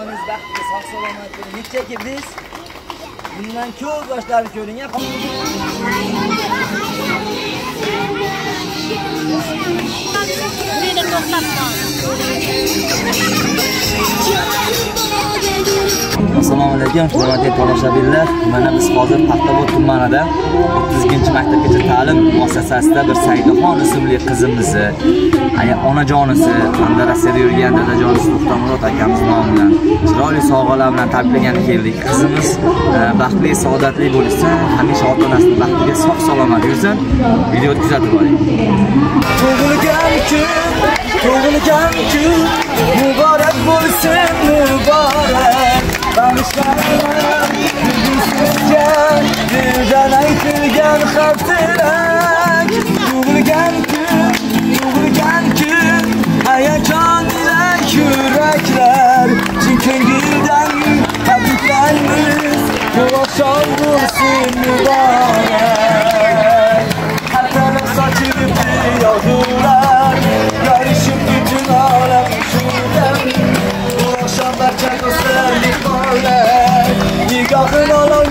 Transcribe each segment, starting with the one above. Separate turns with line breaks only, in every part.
onangiz baxtli sog' salomat bo'ling nechaki biz bundan ko'p yoshlarni ko'ring
Buraya to'xtab qol.
Assalomu alaykum hurmatli tomoshabinlar. Mana biz hozir paxtabod tumanida 30 maktabgacha ta'lim muassasasida bir saidaxon ismli qizimizni aya onajonisi hamda rossiyada yurgan dadajonisi to'xtamurod akamiz nomi bilan chiroyli sovg'alar bilan tabriklagani keldik. Qizimiz e, baxtli saodatli bo'lsin hamisha ota onasini baxtiga sog' salomat yursin. Videoni kuzatib oling tug'ilgan kun Bayramın mübarek bir yoldular Görüşüm bütün alem şuradan Bu akşam da çakı sevdik böyle Nikahın alalım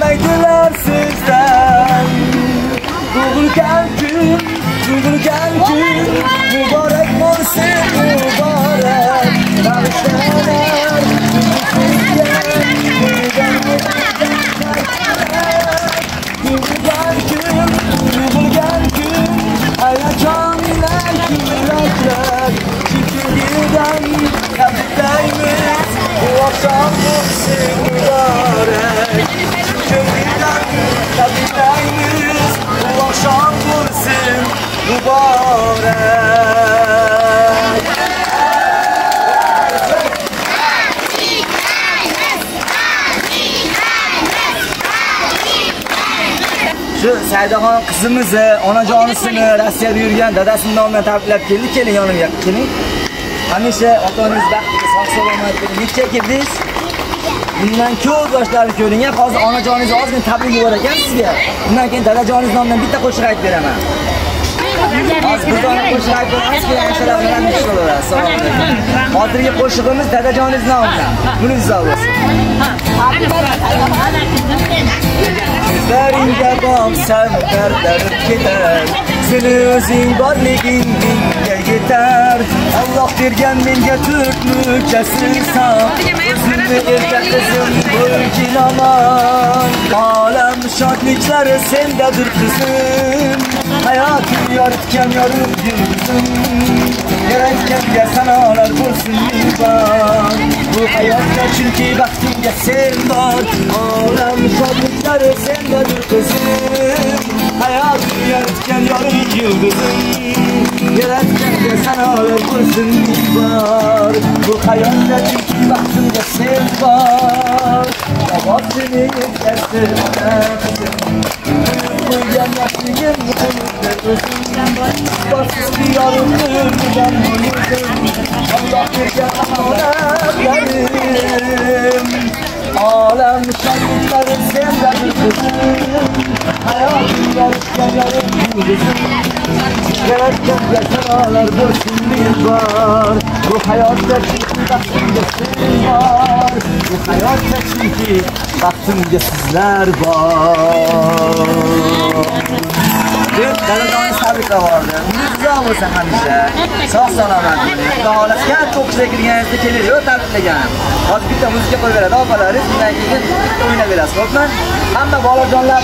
Şu Seydahan kızımızı, ona canısını Rossiyada yürüyen dadasından ben tabriklab keldik. Keling yonimga, keling. Hamisha ota-onangiz baxtiga sog' salomat bo'ling. Nechta kirdingiz? Bundan ko'p yoshlarni ko'ring a hozir onajoningiz ozgina tabrik bor ekan sizga. Undan keyin dadajoningiz nomidan bitta qo'shiq aytib beraman. Hozir bir dona qo'shiq aytib beramiz keyin bilan assalomu alaykum hozirgi qo'shig'imiz dadajoningiz nomidan. Buningiz bo'lsin. Ko'zlaringga boqsam dardlanib ketar Seni o'zing borliging menga yetar. Alloh bergan menga to'rt mujassam O'zimni erka qizim bo'lgin omon Olam shodliklari sendadir qizim. Hayotim yoritgan yorug' yulduzim Yaratganga sanolar bo'lsin iymon. Bu hayotda chunki baxtimga sen bor. Olam shodliklari sendadir qizim Hayal yaratken yarım yıldızım Yaratken de sana olmasın var Bu hayatta çünkü baktığımda sen var. Ama seni tersin Uyuyan yaşlıyım yıkılırdı özümden Baksız bir yarımdır ben bulurdum Allah bir yana ona yorug' yulduzim Yaratganga sanolar bo'lsin bor Bu hayotda chunki baxtimga sen bor Bu hayotda chunki baxtimga sizlar bor. deb dadajoningiz tabriklab yubordi umringiz uzoq bo'lsin hamisha sog' salomat bo'ling xudo xohlasa katta o'qishga kirganingizda keladi tabriklagan hozir bitta muzika qo'yib beradi opalaringiz undan keyin bitta o'ynab berasiz xo'pmi hamma bolajonlar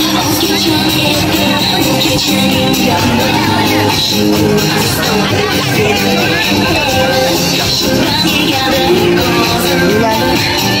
You got it.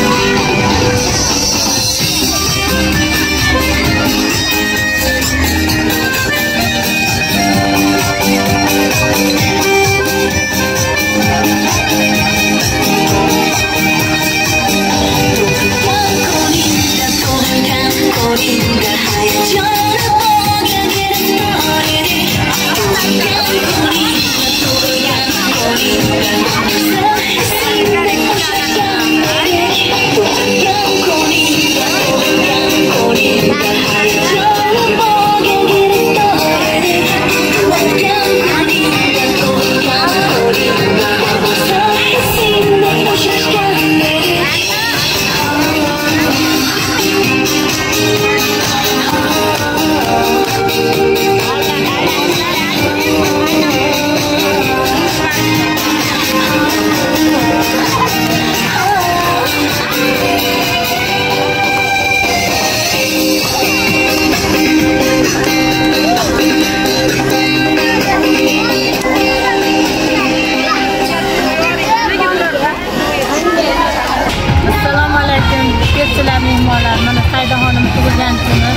mehmonlar mana sayda xonim tug'ilgan kuni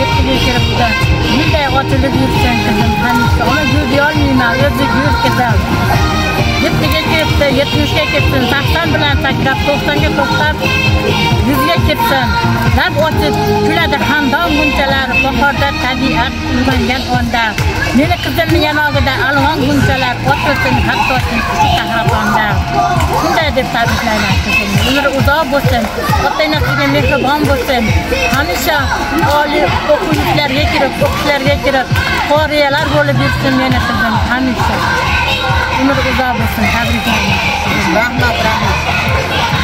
yettiga kiribdi yilday ochilib yursin qizim hamisha ona yurolmayman o'zi yur qizim. Yettiga kiribdi yetmishga ketsin sakson bilan sakrab to'qsonga to'xtab yuzga ketsin lab ochib kuladi xandon bunchalar bahorda tabiat uyg'ongan onda. Meni qizimni yanog'ida alvon bunchalar otilsin hattoki shu qahratonda shunday deb tabriklayman qizimni. Umri uzoq bo'lsin ota onasiga mehribon bo'lsin. Hamisha oliy o'quvliklarga kirib o'qishlarga kirib qoriyalar bo'lib yursin meni qizim hamisha. Umri uzoq bo'lsin tabriklayman.
Rahmat rahmat.